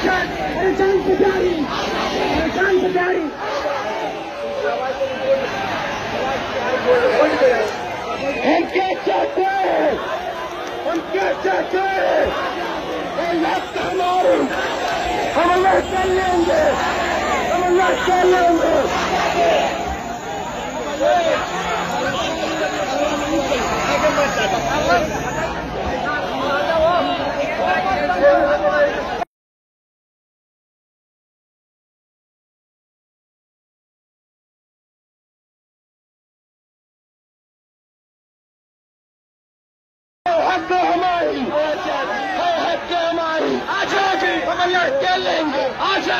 सरकार पहचान की जारी पहचान की जारी उनके चाहते उनके चाहते मारूं हम अल्लाह कर लेंगे हम अल्लाह कर लेंगे अल्लाह کھیل لیں گے۔ آشا